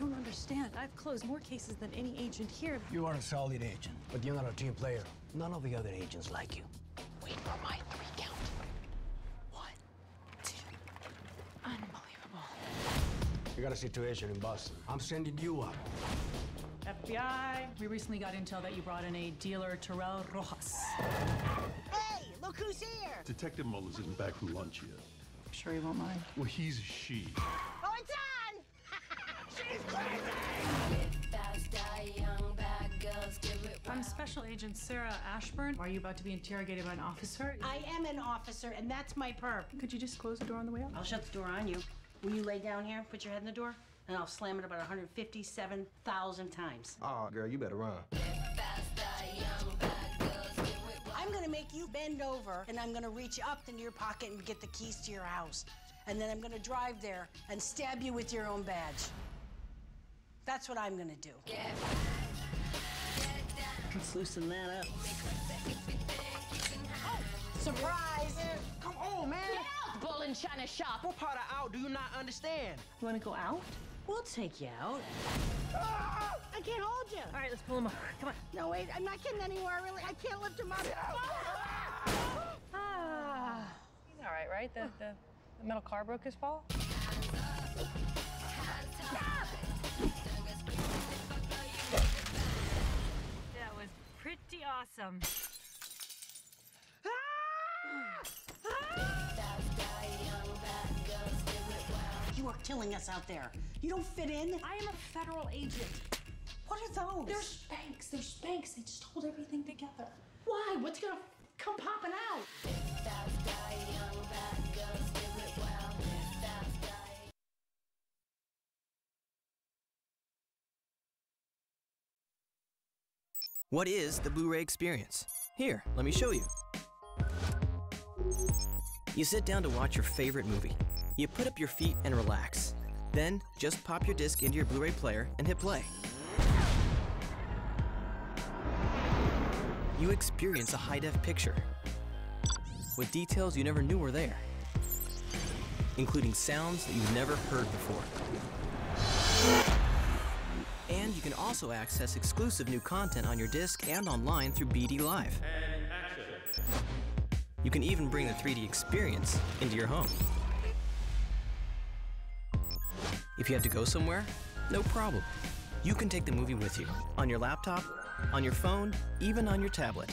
don't understand. I've closed more cases than any agent here. You are a solid agent, but you're not a team player. None of the other agents like you. Wait for my three count. One, two. Unbelievable. You got a situation in Boston. I'm sending you up. FBI, we recently got intel that you brought in a dealer, Terrell Rojas. Hey, look who's here! Detective Mullins isn't back from lunch yet. Sure you won't mind. Well, he's a she. Oh, it's on! She's crazy! I'm Special Agent Sarah Ashburn. Are you about to be interrogated by an officer? I am an officer, and that's my perp. Could you just close the door on the way out? I'll shut the door on you. Will you lay down here, put your head in the door, and I'll slam it about 157,000 times. Oh, girl, you better run. I'm gonna make you bend over, and I'm gonna reach up into your pocket and get the keys to your house. And then I'm gonna drive there and stab you with your own badge. That's what I'm gonna do. Let's loosen that up. Surprise! Come on, man. Get out, bull in China shop. What part of out do you not understand? You wanna go out? We'll take you out. I can't hold you. All right, let's pull him over. Come on. No, wait, I'm not getting anywhere, really. I can't lift him up. Ah. He's all right, right? The, the, the metal car broke his fall? That awesome. You are killing us out there. You don't fit in. I am a federal agent. What are those? They're Spanx. They're Spanx. They just hold everything together. Why? What's gonna come popping out? What is the Blu-ray experience? Here, let me show you. You sit down to watch your favorite movie. You put up your feet and relax. Then, just pop your disc into your Blu-ray player and hit play. You experience a high-def picture with details you never knew were there, including sounds that you've never heard before. And you can also access exclusive new content on your disc and online through BD Live. You can even bring the 3D experience into your home. If you have to go somewhere, no problem. You can take the movie with you on your laptop, on your phone, even on your tablet.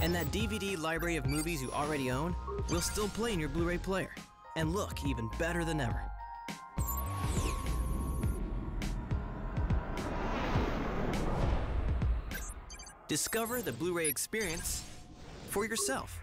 And that DVD library of movies you already own will still play in your Blu ray player and look even better than ever. Discover the Blu ray experience for yourself.